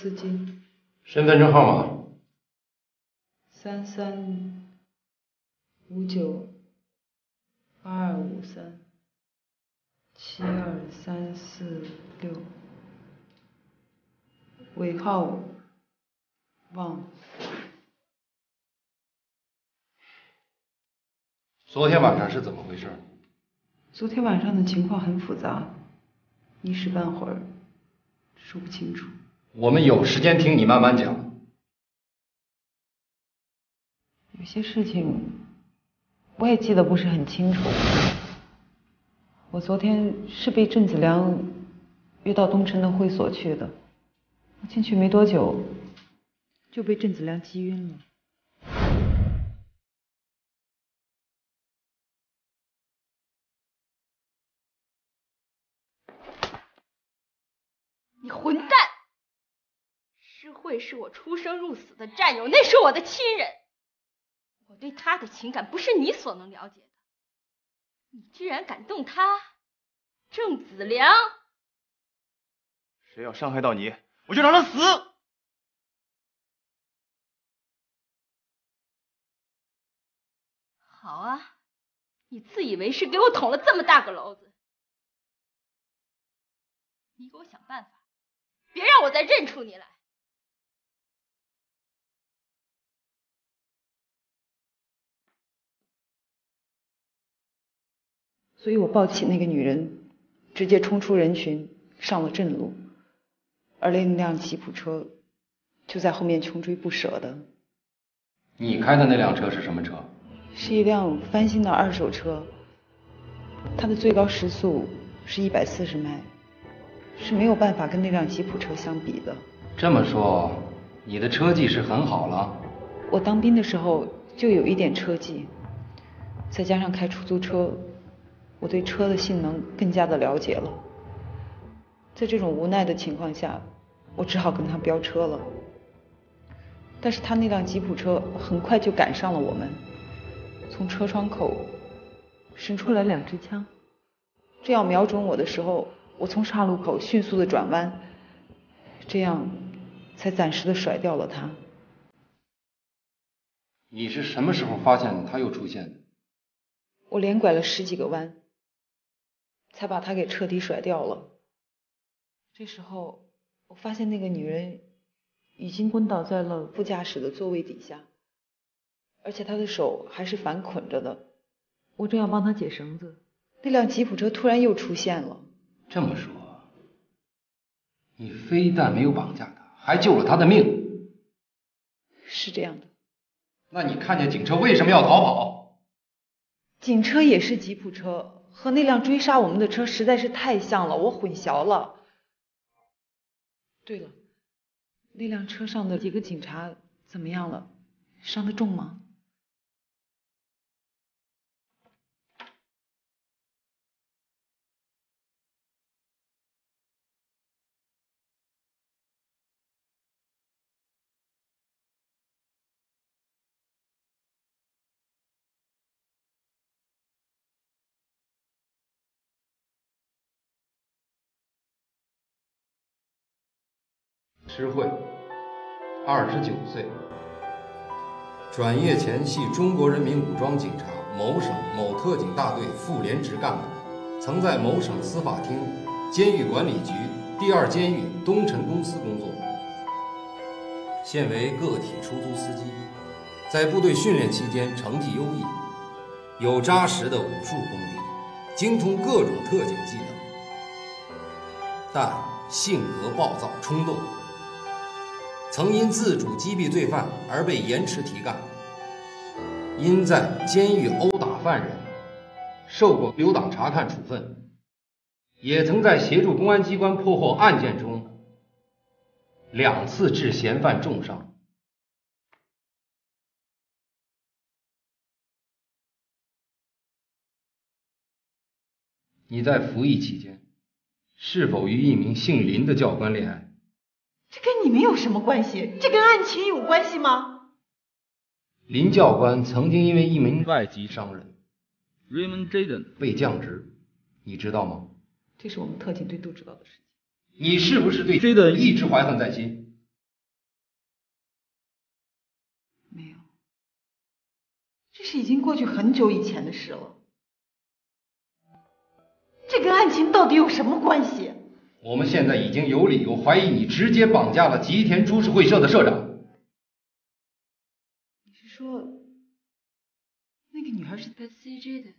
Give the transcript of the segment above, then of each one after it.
司机，身份证号码、三三五九八二五三七二三四六，尾号忘了。昨天晚上是怎么回事？昨天晚上的情况很复杂，一时半会儿说不清楚。我们有时间听你慢慢讲。有些事情我也记得不是很清楚。我昨天是被郑子良约到东城的会所去的，我进去没多久就被郑子良击晕了。你混蛋！诗慧是我出生入死的战友，那是我的亲人，我对他的情感不是你所能了解的。你居然敢动他，郑子良！谁要伤害到你，我就让他死！好啊，你自以为是，给我捅了这么大个篓子，你给我想办法。别让我再认出你来！所以我抱起那个女人，直接冲出人群，上了正路，而另一辆吉普车就在后面穷追不舍的。你开的那辆车是什么车？是一辆翻新的二手车，它的最高时速是一百四十迈。是没有办法跟那辆吉普车相比的。这么说，你的车技是很好了。我当兵的时候就有一点车技，再加上开出租车，我对车的性能更加的了解了。在这种无奈的情况下，我只好跟他飙车了。但是他那辆吉普车很快就赶上了我们，从车窗口伸出来两支枪，正要瞄准我的时候。我从岔路口迅速的转弯，这样才暂时的甩掉了他。你是什么时候发现他又出现的？我连拐了十几个弯，才把他给彻底甩掉了。这时候，我发现那个女人已经昏倒在了副驾驶的座位底下，而且她的手还是反捆着的。我正要帮她解绳子，那辆吉普车突然又出现了。这么说，你非但没有绑架她，还救了她的命。是这样的。那你看见警车为什么要逃跑？警车也是吉普车，和那辆追杀我们的车实在是太像了，我混淆了。对了，那辆车上的几个警察怎么样了？伤得重吗？施慧，二十九岁，转业前系中国人民武装警察某省某特警大队副连职干部，曾在某省司法厅、监狱管理局第二监狱东城公司工作，现为个体出租司机，在部队训练期间成绩优异，有扎实的武术功底，精通各种特警技能，但性格暴躁冲动。曾因自主击毙罪犯而被延迟提干，因在监狱殴打犯人，受过留党察看处分，也曾在协助公安机关破获案件中两次致嫌犯重伤。你在服役期间，是否与一名姓林的教官恋爱？这跟你们有什么关系？这跟案情有关系吗？林教官曾经因为一名外籍商人 Raymond Jaden 被降职，你知道吗？这是我们特警队都知道的事情。你是不是对 Jaden 一直怀恨在心？没有，这是已经过去很久以前的事了。这跟案情到底有什么关系？我们现在已经有理由怀疑你直接绑架了吉田株式会社的社长。你是说那个女孩是 Betsy Jaden。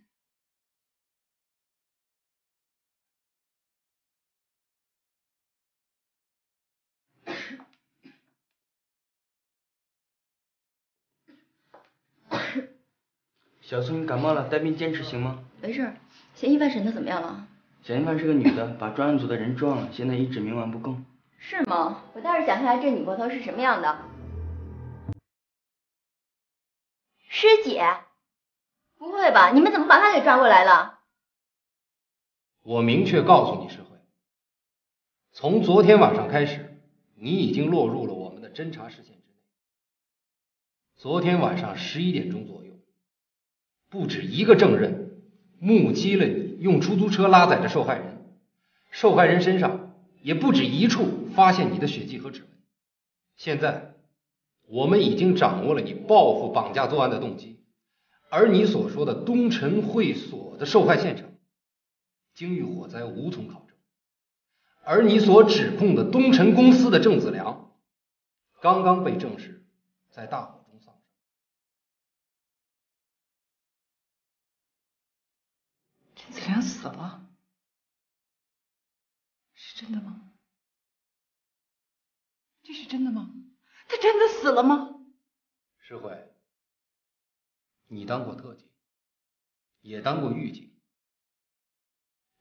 小苏，你感冒了，带病坚持行吗？没事儿，嫌疑犯审的怎么样了？嫌疑犯是个女的，把专案组的人撞了，现在一直冥顽不姤。是吗？我倒是想看看这女魔头是什么样的。师姐，不会吧？你们怎么把她给抓过来了？我明确告诉你，石慧，从昨天晚上开始，你已经落入了我们的侦查视线之内。昨天晚上十一点钟左右，不止一个证人目击了你用出租车拉载着受害人，受害人身上也不止一处发现你的血迹和指纹。现在，我们已经掌握了你报复绑架作案的动机，而你所说的东城会所的受害现场。经遇火灾，无从考证。而你所指控的东辰公司的郑子良，刚刚被证实在大火子良死了，是真的吗？这是真的吗？他真的死了吗？石慧，你当过特警，也当过狱警。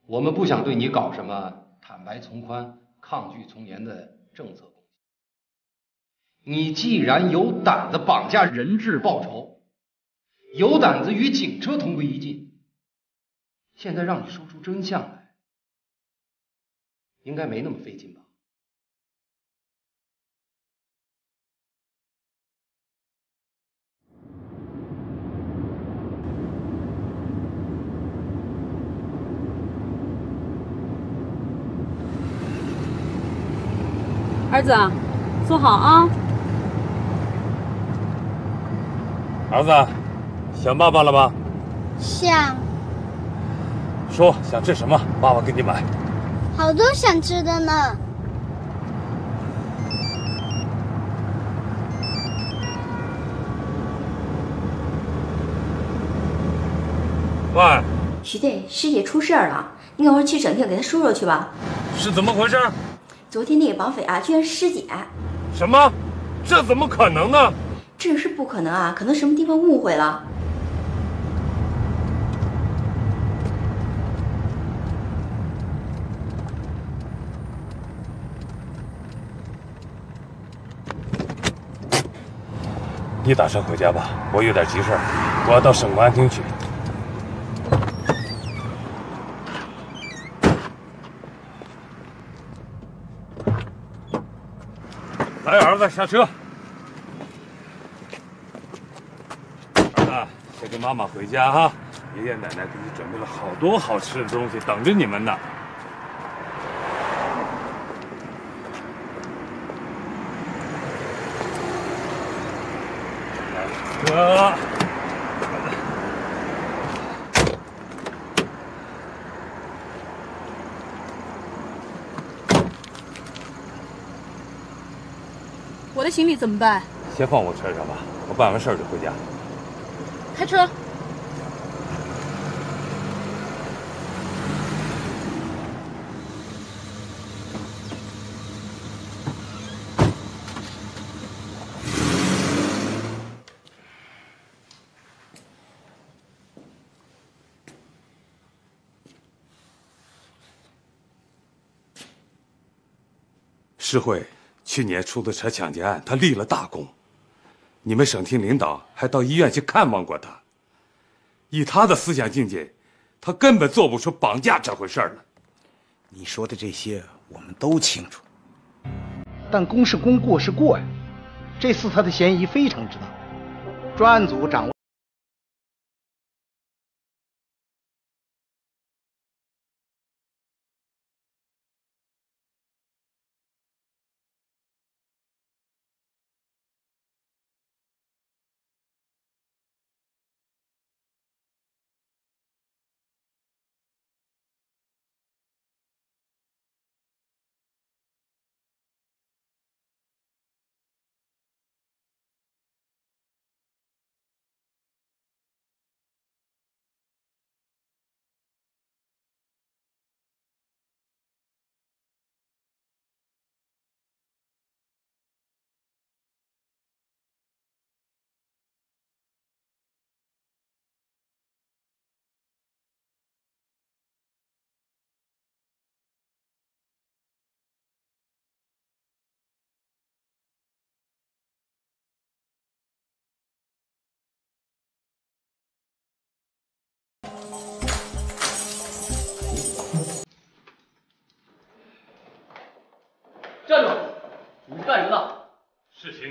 我们不想对你搞什么坦白从宽、抗拒从严的政策攻击。你既然有胆子绑架人质报仇，有胆子与警车同归于尽，现在让你说出真相来，应该没那么费劲吧？儿子，坐好啊！儿子，想爸爸了吗？想，说想吃什么，爸爸给你买。好多想吃的呢。喂，徐队，师姐出事儿了，你赶快去省厅给她说说去吧。是怎么回事？昨天那个绑匪啊，居然是师姐，什么？这怎么可能呢？这是不可能啊，可能什么地方误会了。你打车回家吧，我有点急事儿，我要到省公安厅去。来，儿子，下车。儿子，先跟妈妈回家哈，爷爷奶奶给你准备了好多好吃的东西，等着你们呢。哥，我的行李怎么办？先放我车上吧，我办完事儿就回家。开车。诗慧，去年出租车抢劫案，他立了大功，你们省厅领导还到医院去看望过他。以他的思想境界，他根本做不出绑架这回事儿来。你说的这些我们都清楚，但公是公，过是过呀。这次他的嫌疑非常之大，专案组掌握。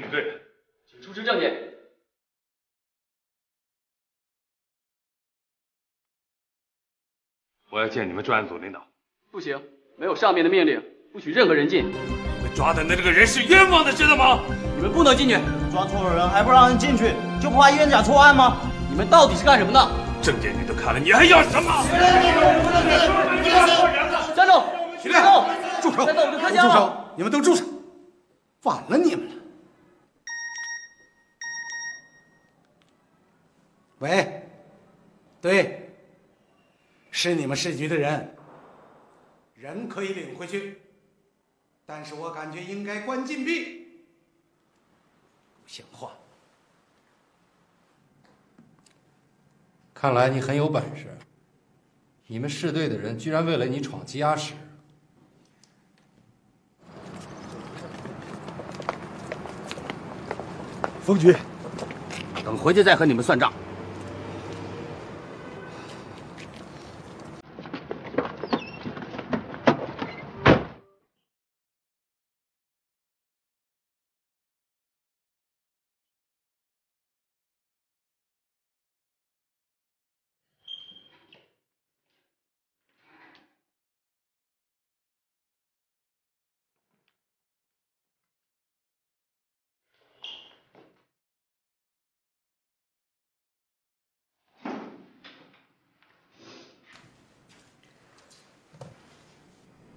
警队的，请出示证件。我要见你们专案组领导。不行，没有上面的命令，不许任何人进。你们抓的那个人是冤枉的，知道吗？你们不能进去。抓错了人还不让人进去，就不怕冤假错案吗？你们到底是干什么的？证件你都看了，你还要什么？站住！起来！住手！再动我就开住枪了。手！你们都住手！反了你们了！喂，对，是你们市局的人，人可以领回去，但是我感觉应该关禁闭。不像话！看来你很有本事，你们市队的人居然为了你闯羁押室。冯局，等回去再和你们算账。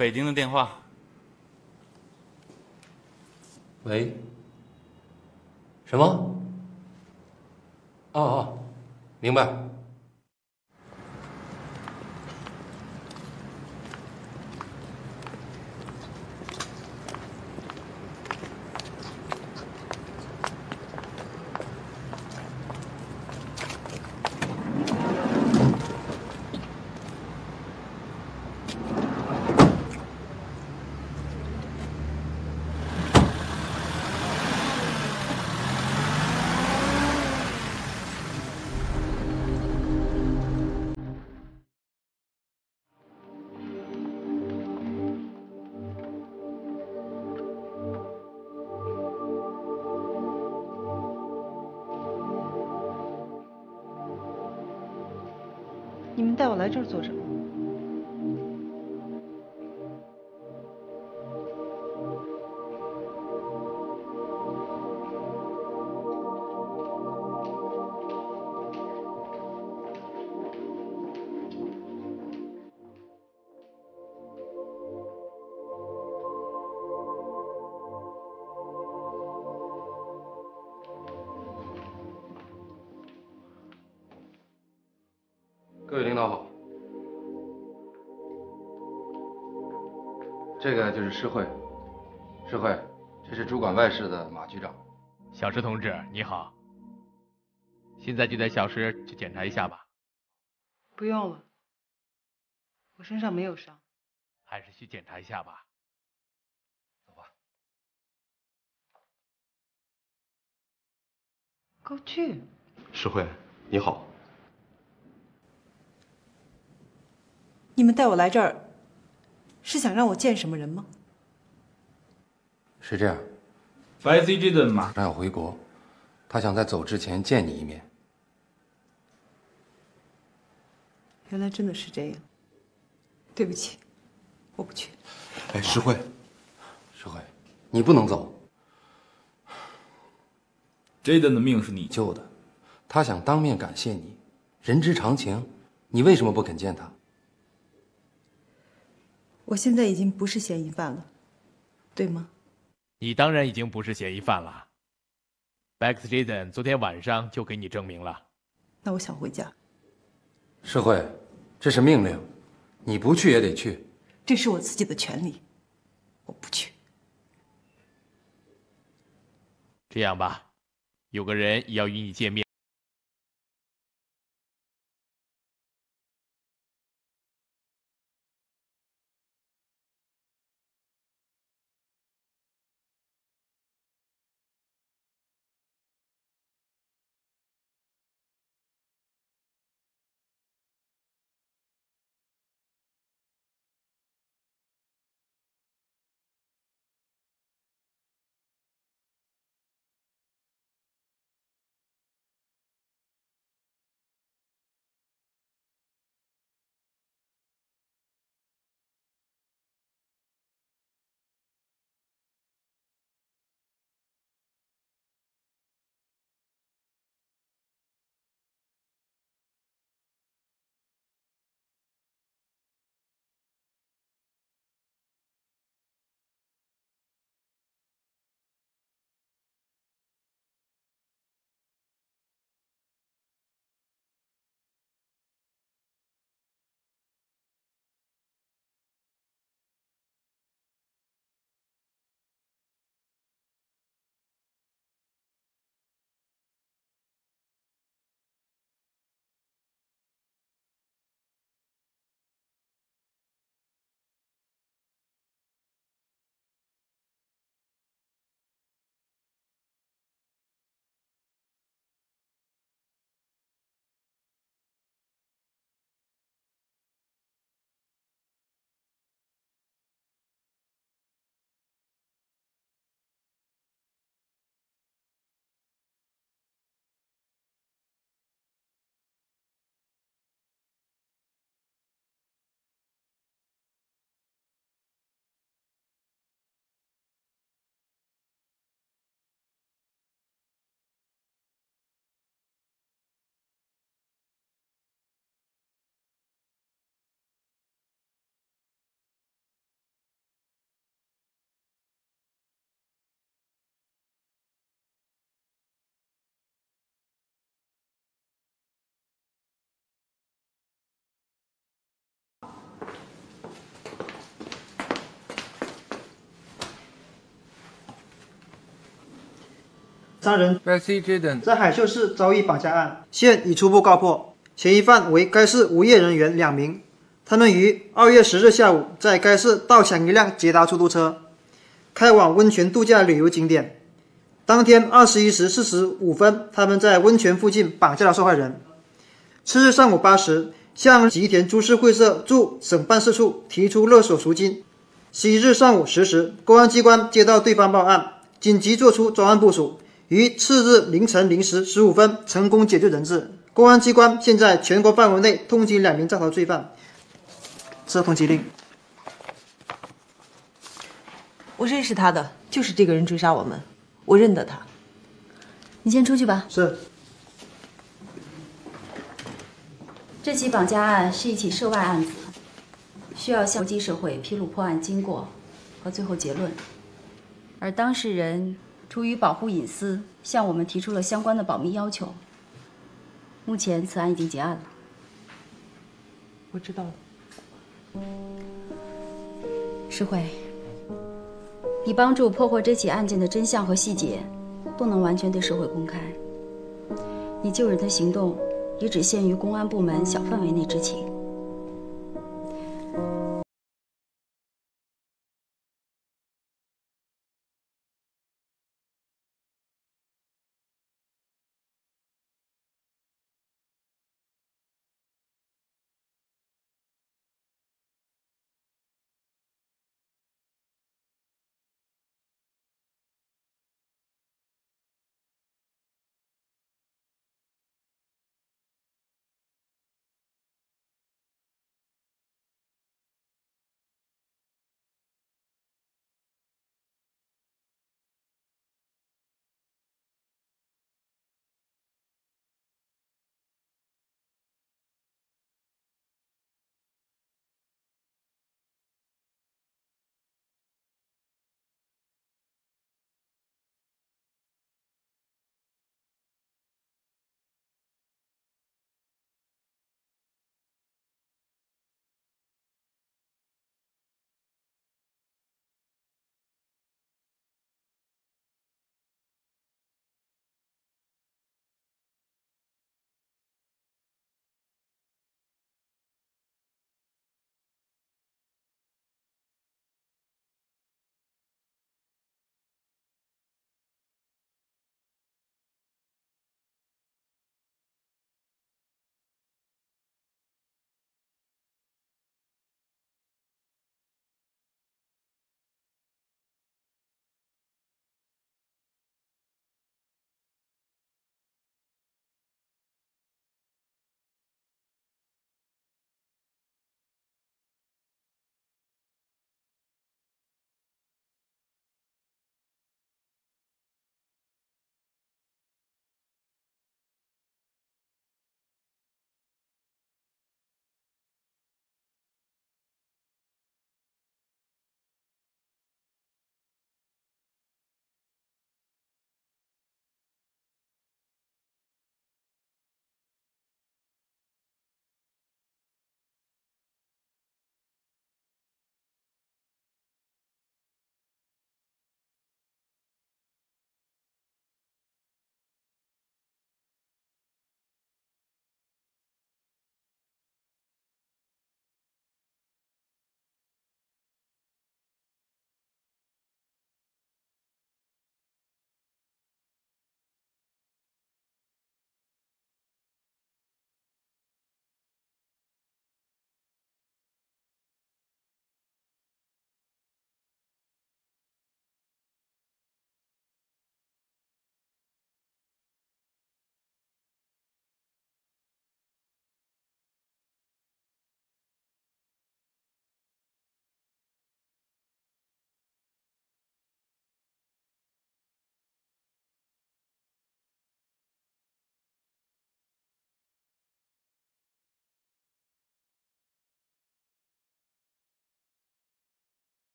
北京的电话。喂？什么？哦哦，明白。带我来这儿做什么？这个就是诗慧，诗慧，这是主管外事的马局长。小石同志，你好。现在就带小石去检查一下吧，不用了，我身上没有伤。还是去检查一下吧。走吧高俊，诗慧，你好。你们带我来这儿，是想让我见什么人吗？是这样，白 CJ 的马上要回国，他想在走之前见你一面。原来真的是这样。对不起，我不去。哎，石慧，石慧，你不能走。Jaden 的命是你救的，他想当面感谢你，人之常情。你为什么不肯见他？我现在已经不是嫌疑犯了，对吗？你当然已经不是嫌疑犯了。Bex Jason 昨天晚上就给你证明了。那我想回家。石慧，这是命令，你不去也得去。这是我自己的权利，我不去。这样吧。有个人要与你见面。三人在海秀市遭遇绑架案，现已初步告破，嫌疑犯为该市无业人员两名。他们于二月十日下午在该市盗抢一辆捷达出租车，开往温泉度假旅游景点。当天二十一时四十五分，他们在温泉附近绑架了受害人。次日上午八时，向吉田株式会社驻省办事处提出勒索赎金。十一日上午十时，公安机关接到对方报案，紧急作出专案部署。于次日凌晨零时十五分成功解救人质。公安机关现在全国范围内通缉两名在逃罪犯。这通缉令。我认识他的，就是这个人追杀我们，我认得他。你先出去吧。是。这起绑架案是一起涉外案子，需要向国际社会披露破案经过和最后结论，而当事人。出于保护隐私，向我们提出了相关的保密要求。目前此案已经结案了。我知道了。诗慧，你帮助破获这起案件的真相和细节，不能完全对社会公开。你救人的行动也只限于公安部门小范围内知情。